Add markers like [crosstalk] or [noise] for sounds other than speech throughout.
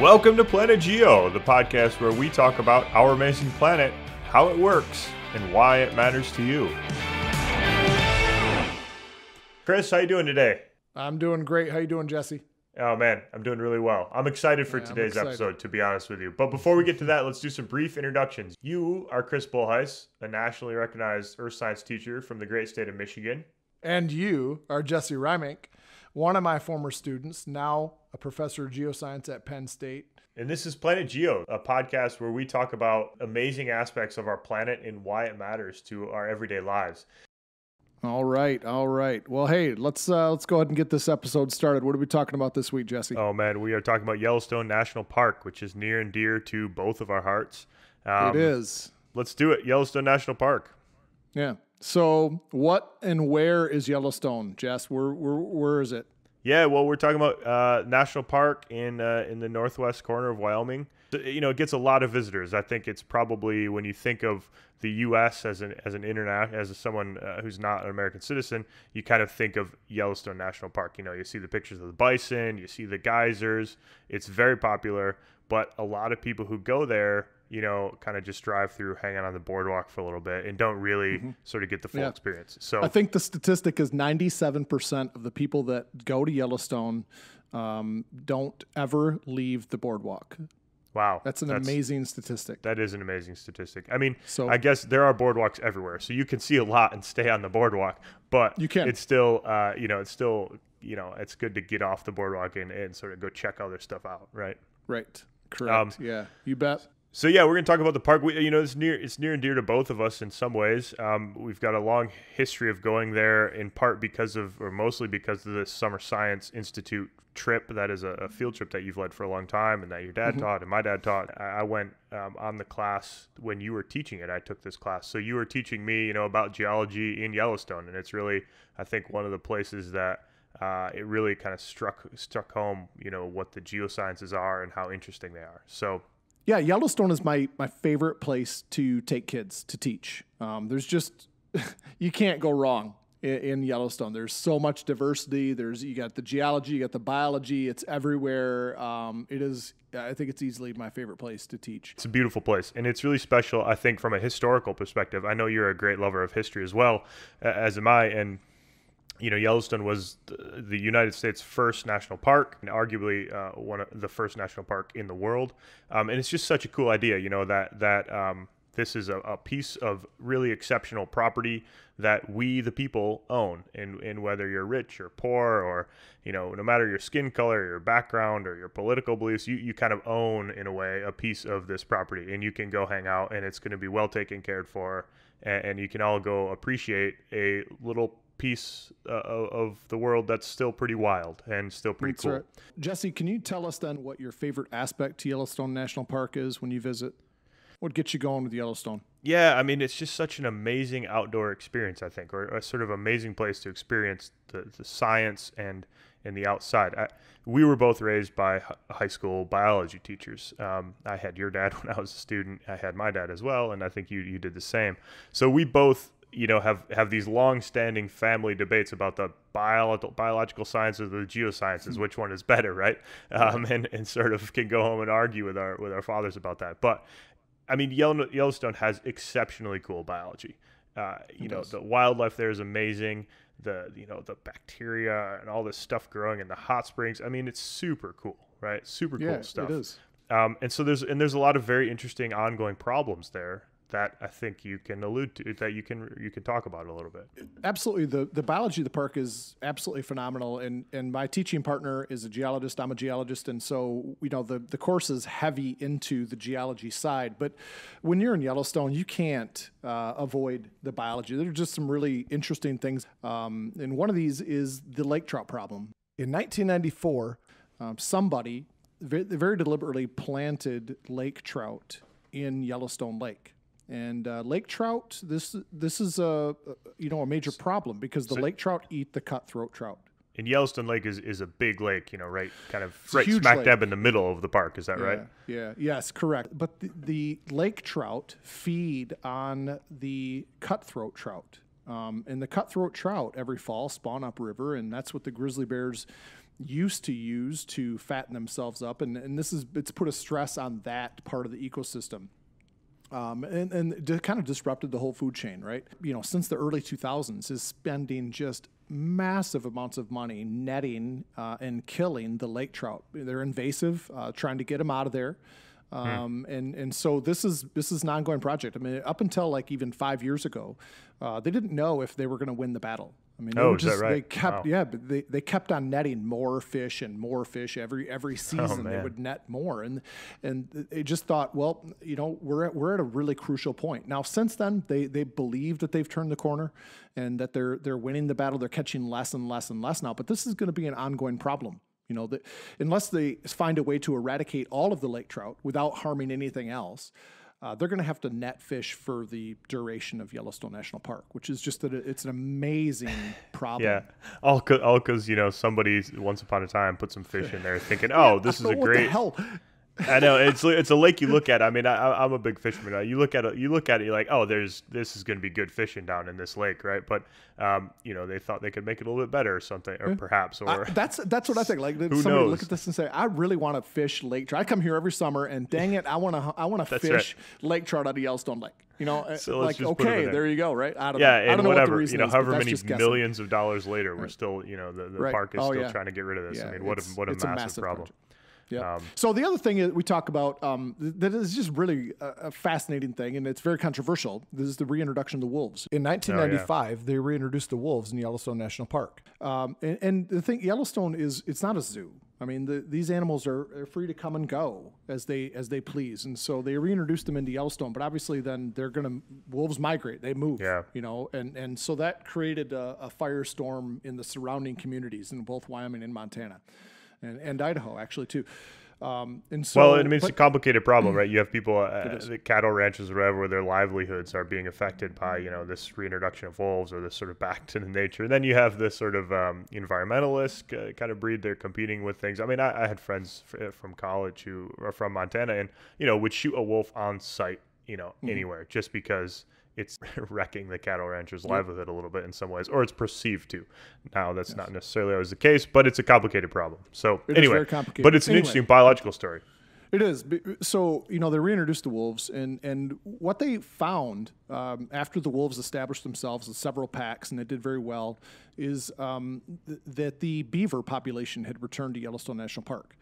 Welcome to Planet Geo, the podcast where we talk about our amazing planet, how it works, and why it matters to you. Chris, how you doing today? I'm doing great. How you doing, Jesse? Oh man, I'm doing really well. I'm excited for Yeah, today's excited. episode, to be honest with you. But before we get to that, let's do some brief introductions. You are Chris Bolhuis, a nationally recognized earth science teacher from the great state of Michigan. And you are Jesse Reimink, one of my former students, now a professor of geoscience at Penn State. And this is Planet Geo, a podcast where we talk about amazing aspects of our planet and why it matters to our everyday lives. All right, all right. Well, hey, let's uh, let's go ahead and get this episode started. What are we talking about this week, Jesse? Oh man, we are talking about Yellowstone National Park, which is near and dear to both of our hearts. Um, it is. Let's do it. Yellowstone National Park. Yeah. So, what and where is Yellowstone, Jess? Where where where is it? Yeah, well, we're talking about uh, national park in uh, in the northwest corner of Wyoming. You know, it gets a lot of visitors. I think it's probably when you think of the U.S. as an as an internet as someone uh, who's not an American citizen, you kind of think of Yellowstone National Park. You know, you see the pictures of the bison, you see the geysers. It's very popular, but a lot of people who go there, you know, kind of just drive through, hang out on the boardwalk for a little bit, and don't really sort of get the full Yeah. experience. So I think the statistic is 97% of the people that go to Yellowstone um, don't ever leave the boardwalk. wow, That's an amazing statistic. That is an amazing statistic. I mean, So- I guess there are boardwalks everywhere, so you can see a lot and stay on the boardwalk. But You can. It's still, uh, you know, it's still, you know, it's good to get off the boardwalk and, and sort of go check other stuff out, right? Right. Correct. Um, yeah. You bet. So yeah, we're gonna talk about the park. We, you know, it's near it's near and dear to both of us in some ways. Um, we've got a long history of going there, in part because of, or mostly because of the Summer Science Institute trip. That is a, a field trip that you've led for a long time, and that your dad taught and my dad taught. I, I went um, on the class when you were teaching it. I took this class, so you were teaching me, you know, about geology in Yellowstone, and it's really, I think, one of the places that. Uh, it really kind of struck struck home, you know, what the geosciences are and how interesting they are. So Yeah, Yellowstone is my my favorite place to take kids to teach. Um, there's just [laughs] you can't go wrong in, in Yellowstone. There's so much diversity. There's you got the geology, you got the biology. It's everywhere. Um, it is. I think it's easily my favorite place to teach. It's a beautiful place, and it's really special. I think from a historical perspective. I know you're a great lover of history as well, as am I. And you know, Yellowstone was the, United States' first national park, and arguably uh, one of the first national park in the world. Um, and it's just such a cool idea, you know, that that um, this is a, a piece of really exceptional property that we, the people, own. And, and whether you're rich or poor, or you know, no matter your skin color, your background, or your political beliefs, you, you kind of own in a way a piece of this property, and you can go hang out, and it's going to be well taken cared for, and, and you can all go appreciate a little piece uh, of the world that's still pretty wild and still pretty That's cool. right. Jesse, can you tell us then what your favorite aspect to Yellowstone National Park is when you visit? What gets you going with Yellowstone? Yeah, I mean, it's just such an amazing outdoor experience, I think, or a sort of amazing place to experience the, the science and and the outside. I, we were both raised by high school biology teachers. Um, I had your dad [laughs] when I was a student. I had my dad as well, and I think you you did the same. So we both, you know, have have these long-standing family debates about the biological biological sciences or the geosciences, which one is better, right? Um, and and sort of can go home and argue with our with our fathers about that, but. I mean, Yellowstone has exceptionally cool biology. Uh, you know, does. the wildlife there is amazing. The you know the bacteria and all this stuff growing in the hot springs. I mean, it's super cool, right? Super Yeah, cool stuff. it is. Um, and so there's and there's a lot of very interesting ongoing problems there that I think you can allude to that you can you can talk about a little bit. Absolutely. The the biology of the park is absolutely phenomenal. And and my teaching partner is a geologist. I'm a geologist. And so, you know, the, the course is heavy into the geology side. But when you're in Yellowstone, you can't uh, avoid the biology. There are just some really interesting things. Um, and one of these is the lake trout problem. In 1994, um, somebody very, very deliberately planted lake trout in Yellowstone Lake. And uh, lake trout, this this is a you know a major problem because the lake trout eat the cutthroat trout. And Yellowstone Lake is, is a big lake, you know, right, kind of right smack lake. dab in the middle of the park. Is that right? Yeah, yeah, yes, correct. But the, the lake trout feed on the cutthroat trout. Um, and the cutthroat trout every fall spawn upriver, and that's what the grizzly bears used to use to fatten themselves up, and, and this is it's put a stress on that part of the ecosystem. Um, and, and kind of disrupted the whole food chain, right? You know, since the early 2000s, is spending just massive amounts of money netting uh, and killing the lake trout. They're invasive, uh, trying to get them out of there. Hmm. Um, hmm. and and so this is this is an ongoing project. I mean, up until like even five years ago, uh, they didn't know if they were going to win the battle. I mean, they oh, just, right? They kept, wow. yeah, but they, they kept on netting more fish and more fish every every [laughs] oh, season. Oh, they would net more, and and they just thought, well, you know, we're at, we're at a really crucial point now. Since then, they they believe that they've turned the corner and that they're they're winning the battle. They're catching less and less and less now, but this is going to be an ongoing problem. You know, that unless they find a way to eradicate all of the lake trout without harming anything else, uh, they're going to have to net fish for the duration of Yellowstone National Park, which is just that it's an amazing [laughs] problem. yeah, all because you know somebody once upon a time put some fish in there, thinking, "Oh, this is a great." hell? I know it's it's a lake you look at. I mean, I, am a big fisherman. You look at it, you look at it, you're like, oh, there's this is going to be good fishing down in this lake, right? But um, you know, they thought they could make it a little bit better or something, or perhaps, or I, [laughs] that's that's what I think. Like somebody knows? look at this and say, I really want to fish lake trout. I come here every summer, and dang it, I want to I want to fish right. lake trout out of Yellowstone Lake. You know, uh, so like okay, there. there. you go, right? I don't yeah, know. and I don't whatever, know you know, however many millions of dollars later, we're still, you know, the, the right. park is oh, still yeah. trying to get rid of this. Yeah, I mean, what a what a massive problem. Yeah. Um, so the other thing that we talk about um, that is just really a, a, fascinating thing, and it's very controversial. This is the reintroduction of the wolves. In 1995, oh, yeah. they reintroduced the wolves in Yellowstone National Park. Um, and, and, the thing, Yellowstone is it's not a zoo. I mean, the, these animals are, are, free to come and go as they as they please, and so they reintroduced them into Yellowstone. But obviously, then they're going to wolves migrate; they move. Yeah. You know, and and so that created a, a firestorm in the surrounding communities in both Wyoming and Montana and, and Idaho actually too. Um, and so, well, I mean, it's but, a complicated problem, [clears throat] right? You have people, uh, the cattle ranches, or whatever, where their livelihoods are being affected by, you know, this reintroduction of wolves or this sort of back [laughs] to the nature. And then you have this sort of um, environmentalist uh, kind of breed. They're competing with things. I mean, I, I had friends f- from college who are from Montana and, you know, would shoot a wolf on sight, you know, mm-hmm. anywhere just because it's [laughs] wrecking the cattle rancher's livelihood a little bit in some ways, or it's perceived to. Now, that's yes. not necessarily always the case, but it's a complicated problem. So, it anyway, but it's an anyway. interesting biological story. It is. So, you know, they reintroduced the wolves, and, and what they found um, after the wolves established themselves in several packs, and they did very well, is um, th- that the beaver population had returned to Yellowstone National Park.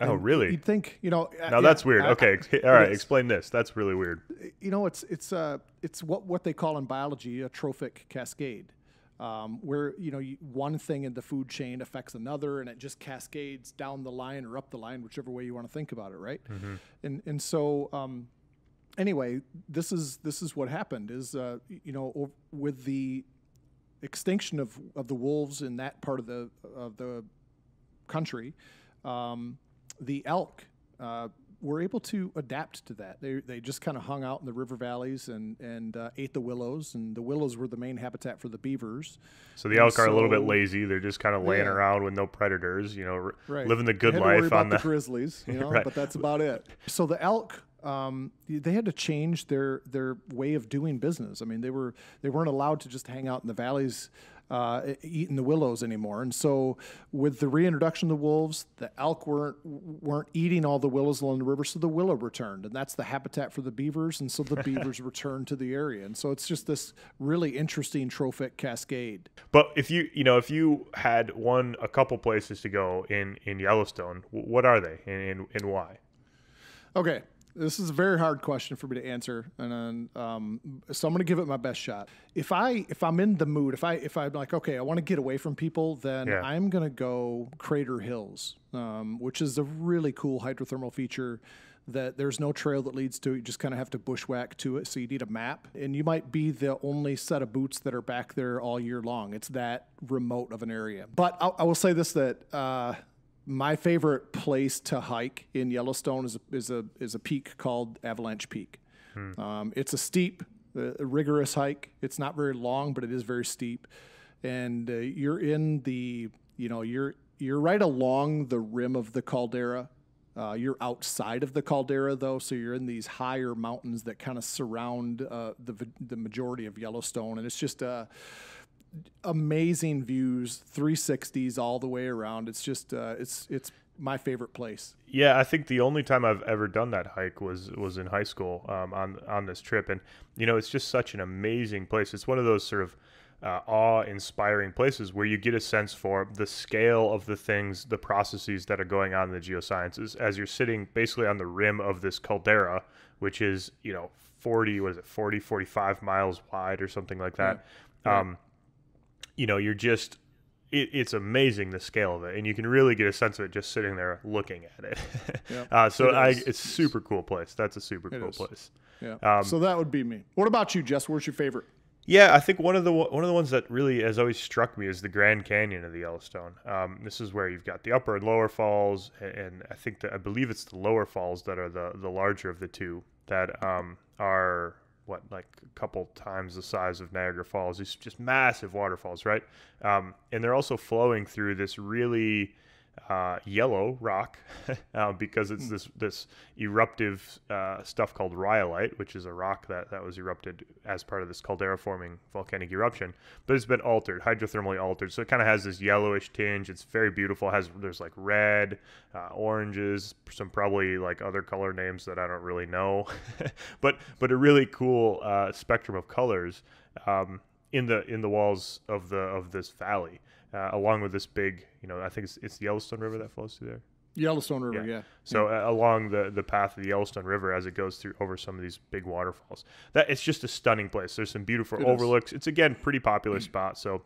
Oh, really? You'd think, you know. Now yeah, that's weird. I, okay, all right. Explain this. That's really weird. You know, it's it's uh it's what what they call in biology a trophic cascade, um, where you know one thing in the food chain affects another, and it just cascades down the line or up the line, whichever way you want to think about it, right? Mm-hmm. And and so. Um, anyway, this is this is what happened. Is uh, you know with the extinction of, of the wolves in that part of the of the country, um, the elk uh, were able to adapt to that. They, they just kind of hung out in the river valleys and, and uh, ate the willows, and the willows were the main habitat for the beavers. So the elk and are so, a little bit lazy. They're just kind of laying yeah. around with no predators, you know, right. living the good life on the... the grizzlies, you [laughs] know, right. but that's about it. So the elk um, they had to change their their way of doing business. I mean, they were they weren't allowed to just hang out in the valleys uh, eating the willows anymore. And so, with the reintroduction of the wolves, the elk weren't weren't eating all the willows along the river, so the willow returned, and that's the habitat for the beavers, and so the [laughs] beavers returned to the area. And so, it's just this really interesting trophic cascade. But if you you know if you had one a couple places to go in in Yellowstone, what are they and and, and why? Okay, this is a very hard question for me to answer, and um, so I'm going to give it my best shot. If I if I'm in the mood, if I if I'm like, okay, I want to get away from people, then yeah. I'm going to go Crater Hills, um, which is a really cool hydrothermal feature that there's no trail that leads to it. You just kind of have to bushwhack to it. So you need a map, and you might be the only set of boots that are back there all year long. It's that remote of an area. But I, I will say this: that uh, my favorite place to hike in Yellowstone is a, is a is a peak called Avalanche Peak. Hmm. Um, it's a steep, uh, rigorous hike. It's not very long, but it is very steep, and uh, you're in the you know you're you're right along the rim of the caldera. Uh, you're outside of the caldera though, so you're in these higher mountains that kind of surround uh, the the majority of Yellowstone, and it's just a amazing views, 360s all the way around. It's just uh, it's it's my favorite place. Yeah, I think the only time I've ever done that hike was was in high school um, on on this trip, and you know it's just such an amazing place. It's one of those sort of uh, awe-inspiring places where you get a sense for the scale of the things, the processes that are going on in the geosciences as you're sitting basically on the rim of this caldera, which is you know 40 was it 40 45 miles wide or something like that. Um, you know, you're just it, it's amazing the scale of it, and you can really get a sense of it just sitting there looking at it. Yep. [laughs] uh, so it I, it's super cool place. That's a super it cool is. place. Yeah. Um, so that would be me. What about you, Jess? Where's your favorite? Yeah, I think one of the one of the ones that really has always struck me is the Grand Canyon of the Yellowstone. Um, this is where you've got the upper and lower falls, and, I think that I believe it's the lower falls that are the the larger of the two that um, are what like a couple times the size of Niagara Falls. These just massive waterfalls, right? Um, and they're also flowing through this really uh, yellow rock uh, [laughs] because it's hmm. this this eruptive uh, stuff called rhyolite, which is a rock that, that was erupted as part of this caldera forming volcanic eruption. But it's been altered, hydrothermally altered, so it kind of has this yellowish tinge. It's very beautiful. It has there's like red, uh, oranges, some probably like other color names that I don't really know, [laughs] but but a really cool uh, spectrum of colors. Um, in the in the walls of the of this valley, uh, along with this big, you know, I think it's, it's the Yellowstone River that flows through there. Yellowstone River, yeah. yeah. So yeah. Uh, along the the path of the Yellowstone River as it goes through over some of these big waterfalls, that it's just a stunning place. There's some beautiful it overlooks. Is. It's again pretty popular spot, so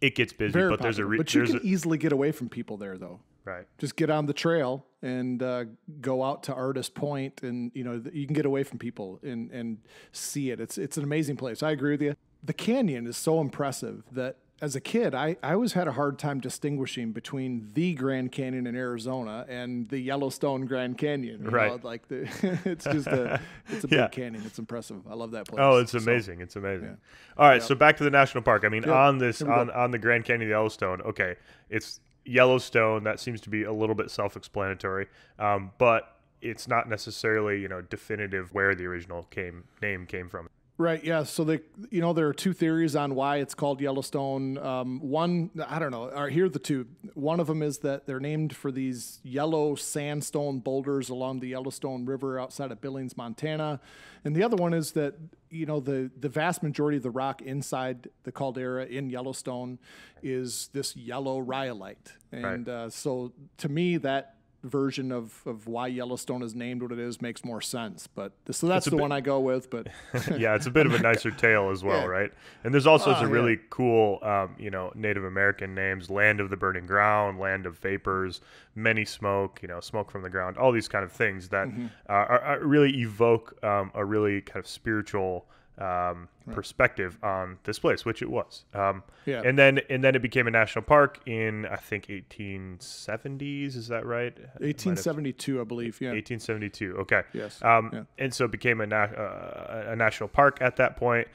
it gets busy. Very but popular. there's a re- but you can a, easily get away from people there, though. Right. Just get on the trail and uh, go out to Artist Point, and you know you can get away from people and and see it. It's it's an amazing place. I agree with you. The canyon is so impressive that as a kid, I, I always had a hard time distinguishing between the Grand Canyon in Arizona and the Yellowstone Grand Canyon. right. Know? Like the, [laughs] it's just a, it's a big canyon. It's impressive. I love that place. Oh, it's amazing. So, it's amazing. Yeah. All right. Yep. So back to the national park. I mean, yep. on this, on, on the Grand Canyon Yellowstone, okay, it's Yellowstone. That seems to be a little bit self-explanatory. Um, but it's not necessarily, you know, definitive where the original came name came from. Right. Yeah. So they, you know, there are two theories on why it's called Yellowstone. Um, one, I don't know. Are here are the two. One of them is that they're named for these yellow sandstone boulders along the Yellowstone River outside of Billings, Montana, and the other one is that you know the the vast majority of the rock inside the caldera in Yellowstone is this yellow rhyolite, and right. uh, so to me that version of, of why Yellowstone is named what it is makes more sense. But so that's the bit, one I go with. But [laughs] yeah, it's a bit of a [laughs] nicer tale as well, yeah. right? And there's also some really yeah. cool, um, you know, Native American names: Land of the Burning Ground, Land of Vapors, Many Smoke, you know, Smoke from the Ground, all these kind of things that mm-hmm. uh, are, are really evoke um, a really kind of spiritual um, right. perspective on this place, which it was. Um, yeah. And then and then it became a national park in I think 1870s. Is that right? 1872, I believe. Yeah. 1872. Okay. Yes. Um, yeah. And so it became a, na- uh, a national park at that point.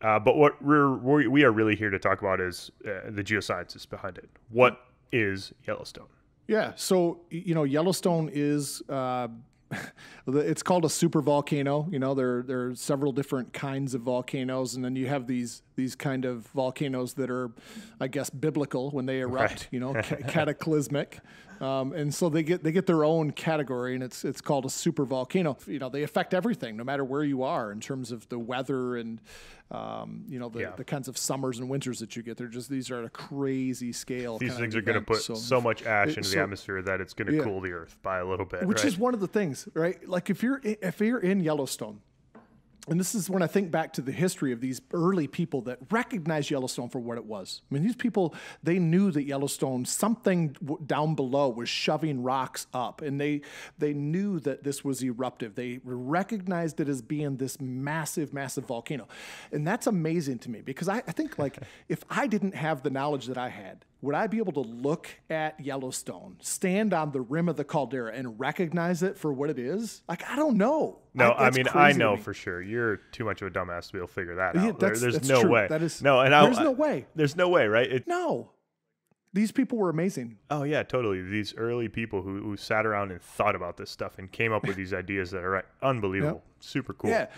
Uh, but what we're, we are really here to talk about is uh, the geosciences behind it. What is Yellowstone? Yeah. So you know, Yellowstone is uh, [laughs] it's called a super volcano. You know, there there are several different kinds of volcanoes, and then you have these these kind of volcanoes that are, I guess, biblical when they erupt. Right. You know, [laughs] ca- cataclysmic, um, and so they get they get their own category, and it's it's called a super volcano. You know, they affect everything, no matter where you are, in terms of the weather and um, you know the, yeah. the kinds of summers and winters that you get. They're just these are at a crazy scale. These things are going to put so, so, much ash into so, the atmosphere that it's going to yeah. cool the earth by a little bit. Which right? is one of the things, right? Like if you're if you're in Yellowstone and this is when I think back to the history of these early people that recognized Yellowstone for what it was. I mean, these people, they knew that Yellowstone, something down below was shoving rocks up, and they, they knew that this was eruptive. They recognized it as being this massive, massive volcano. And that's amazing to me because I, I think, like, [laughs] if I didn't have the knowledge that I had, would I be able to look at Yellowstone, stand on the rim of the caldera, and recognize it for what it is? Like, I don't know. No, I, I mean, I know for sure. You're too much of a dumbass to be able to figure that out. Yeah, there, there's no true. way. That is no, and there's I, no way. There's no way, right? It, no. These people were amazing. Oh yeah, totally. These early people who, who sat around and thought about this stuff and came up with these [laughs] ideas that are right, unbelievable, yep. super cool. Yeah,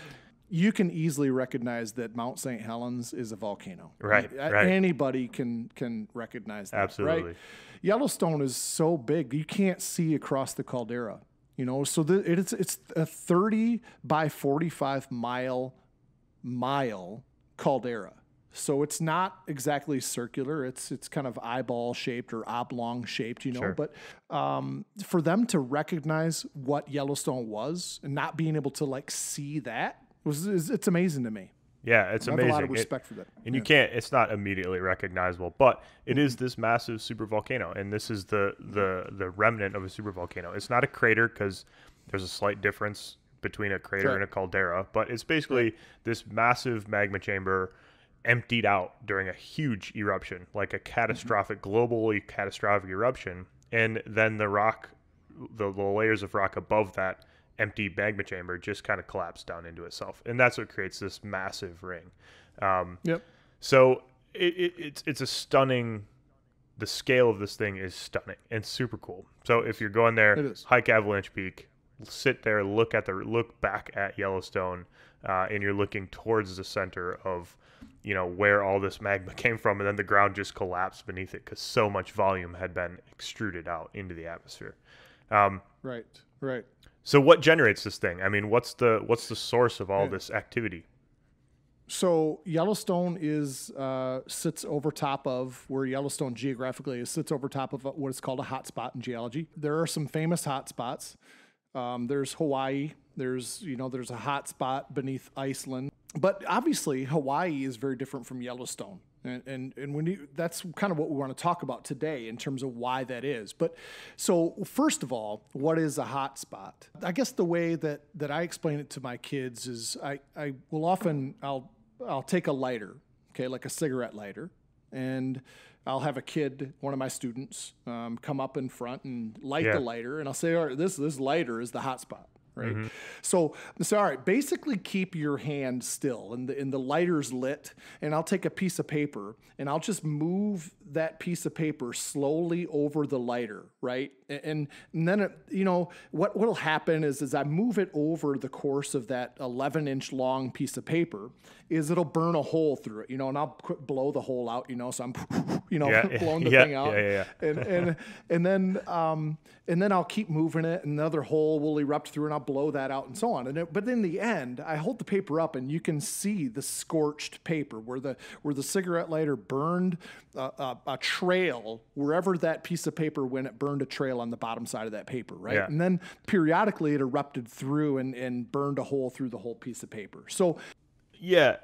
you can easily recognize that Mount St. Helens is a volcano. Right, right. Anybody can can recognize that. Absolutely. Right? Yellowstone is so big you can't see across the caldera. You know, so the, it's it's a 30 by 45 mile mile caldera. So it's not exactly circular. It's it's kind of eyeball shaped or oblong shaped, you know. Sure. But um, for them to recognize what Yellowstone was and not being able to like see that was is, it's amazing to me. Yeah, it's I have amazing. a lot of It- respect for that. and you can't it's not immediately recognizable but it is mm-hmm. this massive supervolcano and this is the the the remnant of a supervolcano it's not a crater because there's a slight difference between a crater Sure. and a caldera but it's basically this massive magma chamber emptied out during a huge eruption like a mm-hmm. catastrophic globally catastrophic eruption and then the rock the, the layers of rock above that empty magma chamber just kind of collapsed down into itself and that's what creates this massive ring um, Yep. so it, it, it's it's a stunning. The scale of this thing is stunning and super cool. So if you're going there, hike Avalanche Peak, sit there, look at the look back at Yellowstone, uh, and you're looking towards the center of, you know, where all this magma [laughs] came from, and then the ground just collapsed beneath it because so much volume had been extruded out into the atmosphere. Um, Right. Right. So what generates this thing? I mean, what's the what's the source of all this activity? So Yellowstone is uh, sits over top of where Yellowstone geographically is sits over top of what is called a hotspot in geology. There are some famous hotspots. Um, there's Hawaii. There's you know there's a hotspot beneath Iceland. But obviously Hawaii is very different from Yellowstone. And, and, and when you, that's kind of what we want to talk about today in terms of why that is. But so first of all, what is a hotspot? I guess the way that, that I explain it to my kids is I, I will often, I'll, I'll take a lighter, okay, like a cigarette lighter, and I'll have a kid, one of my students, um, come up in front and light Yeah. the lighter, and I'll say, all right, this, this lighter is the hotspot. Right. Mm-hmm. So, so all right, basically keep your hand still and the and the lighter's lit, and I'll take a piece of paper and I'll just move that piece of paper slowly over the lighter, right? And and, then it, you know what what'll happen is as I move it over the course of that 11 inch long piece of paper, is it'll burn a hole through it, you know, and I'll blow the hole out, you know, so I'm [laughs] you know Yeah, [laughs] blowing the yeah, thing out, yeah, and and and then um, and then I'll keep moving it, and another hole will erupt through, and I'll blow that out, and so on. And it, but in the end, I hold the paper up, and you can see the scorched paper where the where the cigarette lighter burned a, a, a trail wherever that piece of paper went. It burned a trail on the bottom side of that paper, right? Yeah. And then periodically it erupted through and and burned a hole through the whole piece of paper. So Yeah.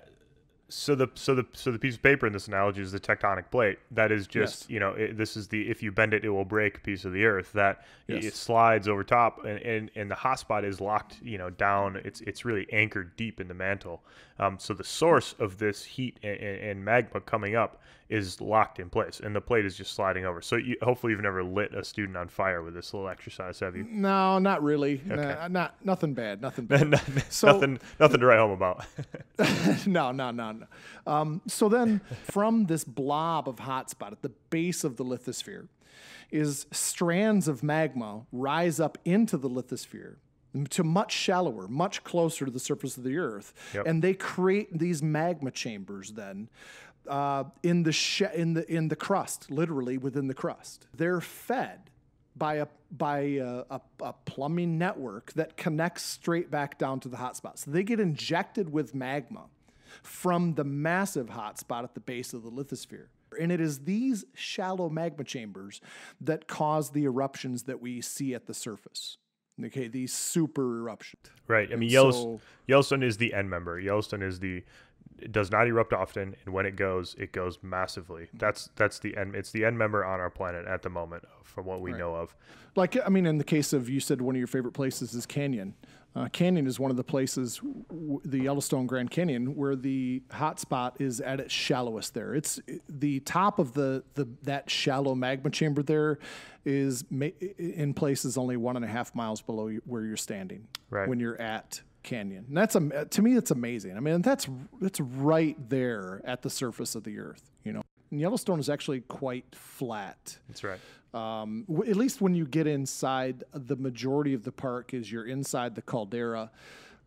So the so the so the piece of paper in this analogy is the tectonic plate. That is just Yes. you know it, this is the if you bend it it will break piece of the earth that Yes. it slides over top and, and and the hotspot is locked you know down. It's it's really anchored deep in the mantle. Um, so the source of this heat and, and magma coming up is locked in place, and the plate is just sliding over. So you, hopefully you've never lit a student on fire with this little exercise, have you? no, not really. Nah, not nothing bad. Nothing [laughs] bad. So- nothing nothing to write home about. [laughs] [laughs] no, no, no, no. Um, so then, from this blob of hotspot at the base of the lithosphere, is strands of magma rise up into the lithosphere to much shallower, much closer to the surface of the Earth, Yep. and they create these magma chambers. Then. Uh, in the sh- in the in the crust, literally within the crust, they're fed by a by a, a, a plumbing network that connects straight back down to the hotspot. So they get injected with magma from the massive hotspot at the base of the lithosphere. And it is these shallow magma chambers that cause the eruptions that we see at the surface. Okay, these super eruptions. Right. I mean, Yellowstone, so- Yellowstone is the end member. Yellowstone is the it does not erupt often, and when it goes, it goes massively. That's that's the end. It's the end member on our planet at the moment, from what we know of. Like, I mean, in the case of you said one of your favorite places is Canyon. Uh, Canyon is one of the places, w- the Yellowstone Grand Canyon, where the hotspot is at its shallowest. There, it's the top of the, the that shallow magma chamber. There is ma- in places only one and a half miles below where you're standing Right. when you're at Canyon. And that's am- to me, that's amazing. I mean, that's that's right there at the surface of the Earth. You know, and Yellowstone is actually quite flat That's right. um, w- at least when you get inside, the majority of the park is you're inside the caldera.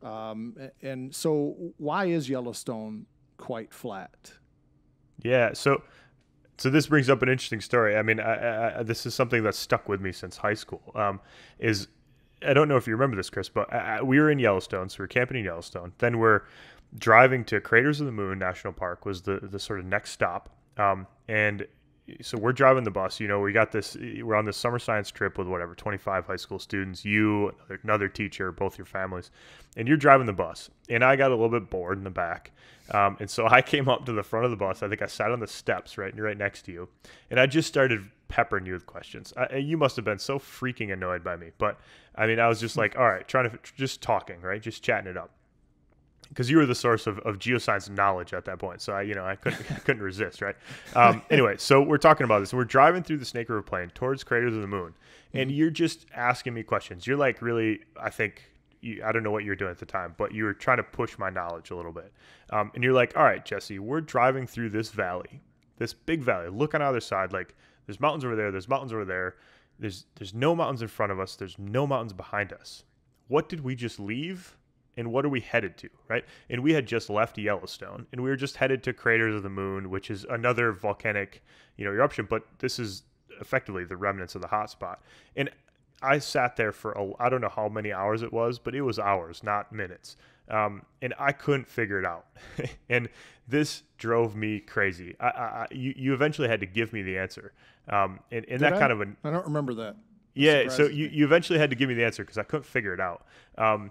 Um, and so, why is Yellowstone quite flat? Yeah. So, so this brings up an interesting story. I mean, I, I, I, this is something that's stuck with me since high school. Um, is I don't know if you remember this, Chris, but I, I- we were in Yellowstone, so we are camping in Yellowstone. Then we're driving to Craters of the Moon National Park was the the sort of next stop. Um, and so we're driving the bus. You know, we got this. We're on this summer science trip with whatever twenty five high school students, you, another, another teacher, both your families, and you're driving the bus. And I got a little bit bored in the back, um, and so [laughs] I came up to the front of the bus. I think I sat on the steps right right next to you, and I just started peppering you with questions. I, you must have been so freaking annoyed by me, but I mean, I was just like, all right, trying to just talking, right, just chatting it up because you were the source of, of geoscience knowledge at that point. So I, you know, I couldn't [laughs] couldn't resist, right? Um, [laughs] anyway, so we're talking about this. We're driving through the Snake River Plain towards craters of the moon, and you're just asking me questions. You're like really, I think. I don't know what you were doing at the time, but you were trying to push my knowledge a little bit. Um, and you're like, all right, Jesse, we're driving through this valley, this big valley. Look on the other side. Like, there's mountains over there. There's mountains over there. There's there's no mountains in front of us. There's no mountains behind us. What did we just leave? and what are we headed to, right? And we had just left Yellowstone, and we were just headed to Craters of the Moon, which is another volcanic, you know, eruption. But this is effectively the remnants of the hotspot. And I sat there for a, I don't know how many hours it was, but it was hours, not minutes. Um, and I couldn't figure it out. [laughs] and this drove me crazy. I, I, you, you eventually had to give me the answer. Um, and, and that I? kind of an I don't remember that. yeah. So you, you eventually had to give me the answer because I couldn't figure it out. Um,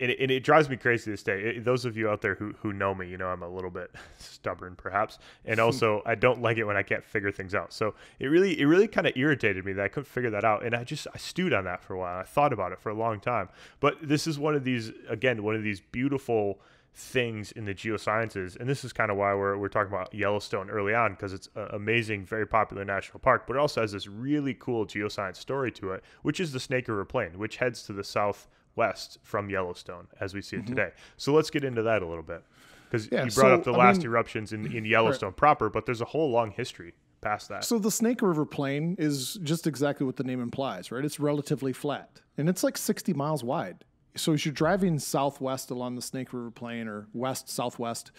and it, and it drives me crazy to this day. It- those of you out there who, who know me, you know I'm a little bit [laughs] stubborn, perhaps, and [laughs] also I don't like it when I can't figure things out. So it really it really kind of irritated me that I couldn't figure that out, and I just I stewed on that for a while. I thought about it for a long time. But this is one of these again one of these beautiful things in the geosciences and this is kind of why we're, we're talking about yellowstone early on because it's an amazing very popular national park but it also has this really cool geoscience story to it which is the snake river plain which heads to the southwest from yellowstone as we see it mm-hmm. today so let's get into that a little bit because Yeah, you brought up so, the I last mean- eruptions in, in [clears throat] yellowstone proper but there's a whole long history past that So the Snake River Plain is just exactly what the name implies, right? It's relatively flat and it's like 60 miles wide. So as you're driving southwest along the Snake River Plain or west southwest,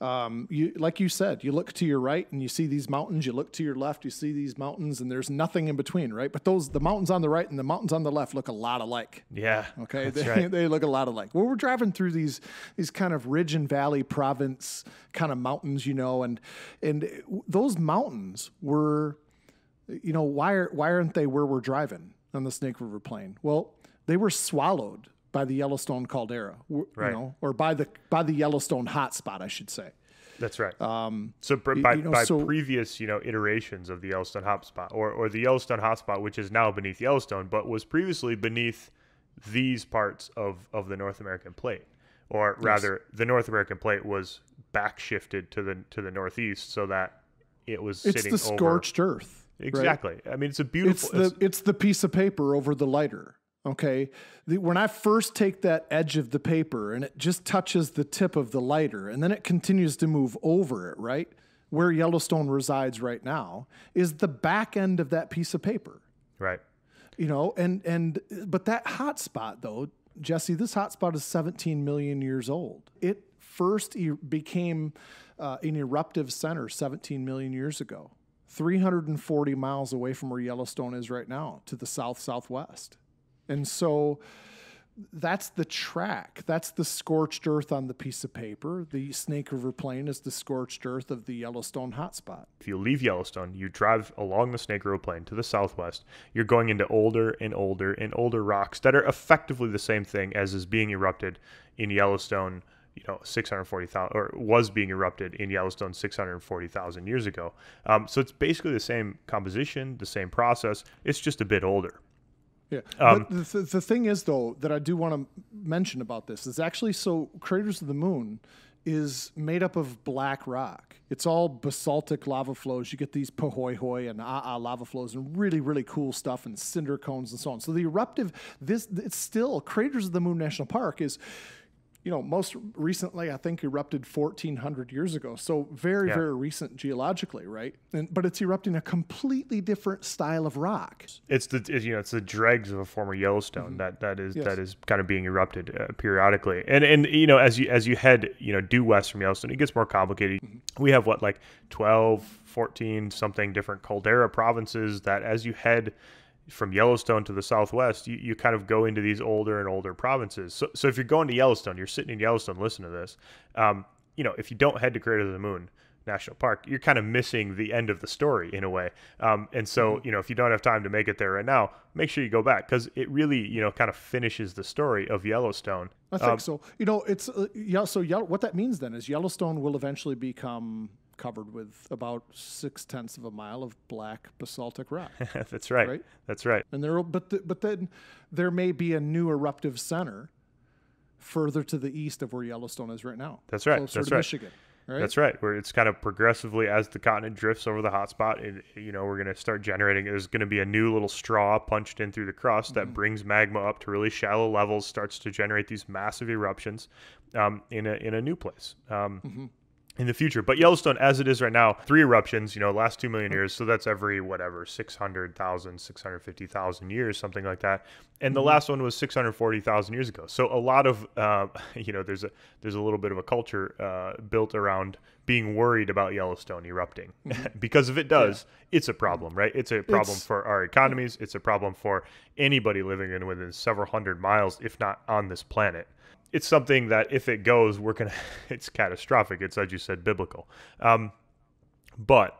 um, you like you said, you look to your right and you see these mountains. You look to your left, you see these mountains, and there's nothing in between, right? But those the mountains on the right and the mountains on the left look a lot alike. yeah Okay, that's they, right. [laughs] they look a lot alike. Well, we're driving through these these kind of ridge and valley province kind of mountains, you know, and and those mountains were, you know, why are why aren't they where we're driving on the Snake River Plain? Well, they were swallowed by the Yellowstone caldera, w- Right. know, or by the by the Yellowstone hotspot, I should say. That's right. Um, so by, you know, by so- previous, you know, iterations of the Yellowstone hotspot, or or the Yellowstone hotspot, which is now beneath Yellowstone, but was previously beneath these parts of of the North American plate, or rather, the North American plate was back shifted to the to the northeast so that it was sitting. It's sitting the over. scorched earth. right? Exactly. I mean, it's a beautiful. It's the it's the piece of paper over the lighter. Okay, the, when I first take that edge of the paper and it just touches the tip of the lighter, and then it continues to move over it, right where Yellowstone resides right now, is the back end of that piece of paper. right. You know, and and but that hot spot though, Jesse, this hot spot is 17 million years old. It first e- became uh, an eruptive center 17 million years ago, 340 miles away from where Yellowstone is right now, to the south southwest. And so that's the track. That's the scorched earth on the piece of paper. The Snake River Plain is the scorched earth of the Yellowstone hotspot. If you leave Yellowstone, you drive along the Snake River Plain to the southwest, you're going into older and older and older rocks that are effectively the same thing as is being erupted in Yellowstone, you know, 640,000 or was being erupted in Yellowstone 640,000 years ago. Um, so it's basically the same composition, the same process. It's just a bit older. Yeah. Um, but the, th- the thing is, though, that I do want to mention about this is actually so Craters of the Moon is made up of black rock. It's all basaltic lava flows. You get these pahoehoe and ah lava flows and really, really cool stuff and cinder cones and so on. So the eruptive, this, it's still Craters of the Moon National Park is you know, most recently, I think erupted 1400 years ago. So very, Yeah. very recent geologically, right? And, but it's erupting a completely different style of rock. It's the you know it's the dregs of a former Yellowstone that that is Yes. that is kind of being erupted uh, periodically, and and you know as you as you head you know due west from Yellowstone, it gets more complicated. We have what like 12, 14 something different caldera provinces that as you head from Yellowstone to the southwest, you, you kind of go into these older and older provinces. So, so if you're going to Yellowstone, you're sitting in Yellowstone, listen to this. Um, you know, if you don't head to Crater of the Moon National Park, you're kind of missing the end of the story in a way. Um, and so, you know, if you don't have time to make it there right now, make sure you go back because it really, you know, kind of finishes the story of Yellowstone. I think Um, so. You know, it's uh, yeah. So yellow, what that means then is Yellowstone will eventually become covered with about six tenths of a mile of black basaltic rock, [laughs] That's right. Right. That's right. and there. But the, but then there may be a new eruptive center further to the east of where Yellowstone is right now. That's right, Closer that's to right. Michigan. Right. That's right. Where it's kind of progressively as the continent drifts over the hotspot, and you know, we're going to start generating. There's going to be a new little straw punched in through the crust Mm-hmm. that brings magma up to really shallow levels, starts to generate these massive eruptions um, in a in a new place. Um, Mm-hmm. In the future, but Yellowstone, as it is right now, three eruptions, you know, last two million years. So that's every whatever, 600,000, 650,000 years, something like that. And the last one was 640,000 years ago. So a lot of, uh, [laughs] you know, there's a there's a little bit of a culture uh, built around being worried about Yellowstone erupting, [laughs] because if it does, it's a problem, right? It's a problem It's- for our economies. It's a problem for anybody living in within several hundred miles, if not on this planet. It's something that if it goes, we're gonna. [laughs] It's catastrophic. It's as you said, biblical. Um, but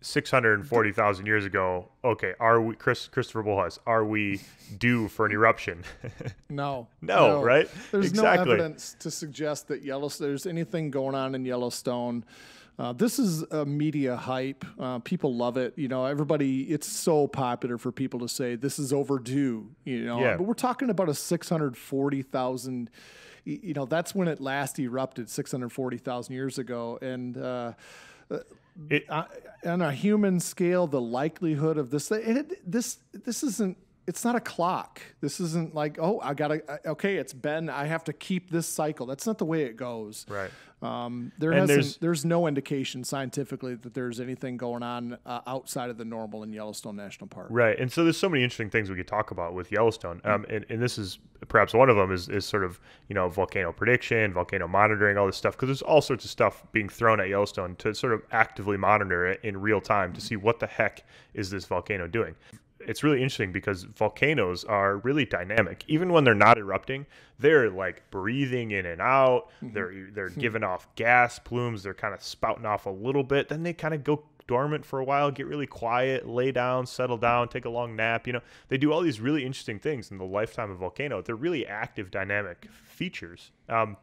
six hundred and forty thousand years ago, okay, are we Chris Christopher Bolhuis, Are we due for an eruption? [laughs] No, No, right? There's Exactly. no evidence to suggest that Yellowstone. There's anything going on in Yellowstone. Uh, this is a media hype. Uh, people love it. You know, everybody. It's so popular for people to say this is overdue. You know, Yeah. but we're talking about a 640,000. You know, that's when it last erupted 640,000 years ago, and. Uh, It, uh, on a human scale, the likelihood of this, it, this, this isn't. It's not a clock. This isn't like, oh, I gotta. Okay, it's been. I have to keep this cycle. That's not the way it goes. right. Um, there And hasn't. there's- There's, no indication scientifically that there's anything going on uh, outside of the normal in Yellowstone National Park. Right, and so there's so many interesting things we could talk about with Yellowstone, um, and, and this is perhaps one of them is, is sort of you know volcano prediction, volcano monitoring, all this stuff because there's all sorts of stuff being thrown at Yellowstone to sort of actively monitor it in real time to see what the heck is this volcano doing. It's really interesting because volcanoes are really dynamic. Even when they're not erupting, they're like breathing in and out. They're they're giving off gas plumes. They're kind of spouting off a little bit. Then they kind of go dormant for a while, get really quiet, lay down, settle down, take a long nap. You know, they do all these really interesting things in the lifetime of a volcano. They're really active, dynamic features. Um,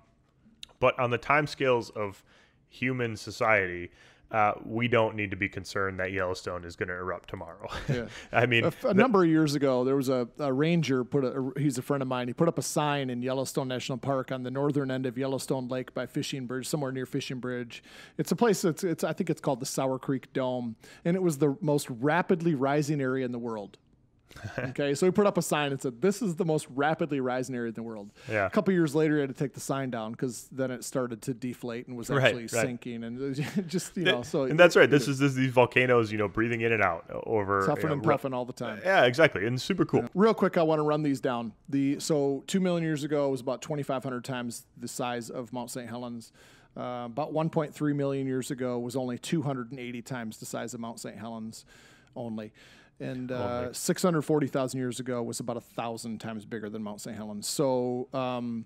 but on the timescales of human society, uh, we don't need to be concerned that Yellowstone is going to erupt tomorrow. [laughs] Yeah. I mean, A, a number of years ago, there was a, a ranger put a, he's a friend of mine. He put up a sign in Yellowstone National Park on the northern end of Yellowstone Lake by Fishing Bridge, somewhere near Fishing Bridge. It's a place that's it's I think it's called the Sour Creek Dome, and it was the most rapidly rising area in the world. [laughs] okay, so he put up a sign and said, "This is the most rapidly rising area in the world." Yeah. A couple years later, he had to take the sign down because then it started to deflate and was actually right. sinking, and [laughs] just you know, so and that's right. This is this, these volcanoes, you know, breathing in and out over. you puffing know, and puffing all the time. Yeah, exactly, and super cool. Real quick, I want to run these down. The so two million years ago was about 2,500 times the size of Mount St. Helens. Uh, about 1.3 million years ago was only 280 times the size of Mount St. Helens, only. And uh, 640,000 years ago was about a thousand times bigger than Mount St. Helens. So. Um,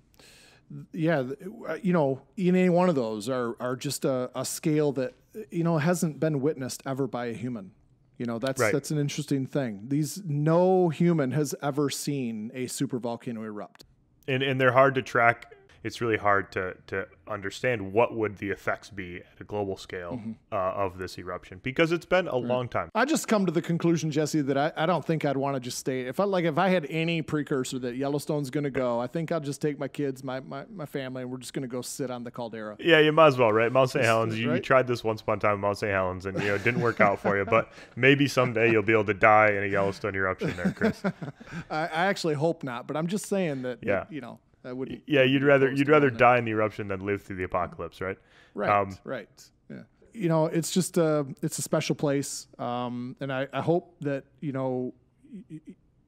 yeah, uh, you know, in any one of those are are just a, a scale that you know hasn't been witnessed ever by a human. You know, that's Right. that's an interesting thing. These no human has ever seen a super volcano erupt. and and they're hard to track. It's really hard to to understand what would the effects be at a global scale Mm-hmm. uh, of this eruption because it's been a long time. I just come to the conclusion, Jesse, that I, I don't think I'd want to just stay. If I like, if I had any precursor that Yellowstone's going to go, I think I'll just take my kids, my my, my family, and we're just going to go sit on the caldera. Yeah, you might as well, right? Mount St. Helens. You, you tried this once upon a time, Mount St. Helens, and you know it didn't work out for you. But maybe someday you'll be able to die in a Yellowstone eruption there, Chris. [laughs] I, I actually hope not, but I'm just saying that, Yeah. you know, I wouldn't. Yeah, you'd rather you'd rather die in the eruption than live through the apocalypse, right? Right. Um, right. Yeah. You know, it's just a it's a special place, um, and I, I hope that you know, y-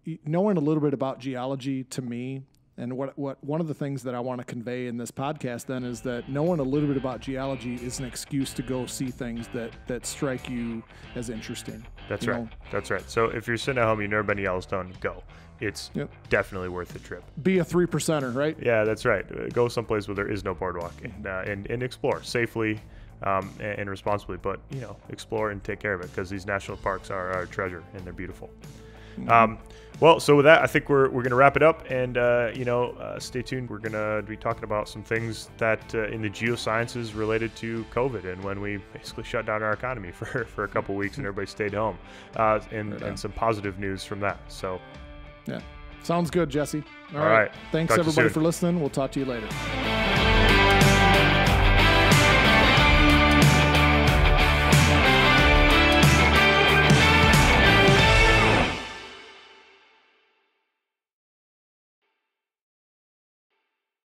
y- knowing a little bit about geology to me, and what what one of the things that I want to convey in this podcast then is that knowing a little bit about geology is an excuse to go see things that that strike you as interesting. That's right. know? That's right. So if you're sitting at home, you've never been to Yellowstone, go. It's Yep. definitely worth the trip. Be a three percenter, right? Yeah, that's right. Go someplace where there is no boardwalk and uh, and, and explore safely um, and, and responsibly. But you know, explore and take care of it because these national parks are our treasure and they're beautiful. Um, well, so with that, I think we're, we're going to wrap it up, and uh, you know, uh, stay tuned. We're going to be talking about some things that uh, in the geosciences related to COVID and when we basically shut down our economy [laughs] for, for a couple weeks and everybody stayed home, uh, and, Right and some positive news from that. So, Yeah. Sounds good, Jesse. All right. Thanks Talk everybody for listening. We'll talk to you later.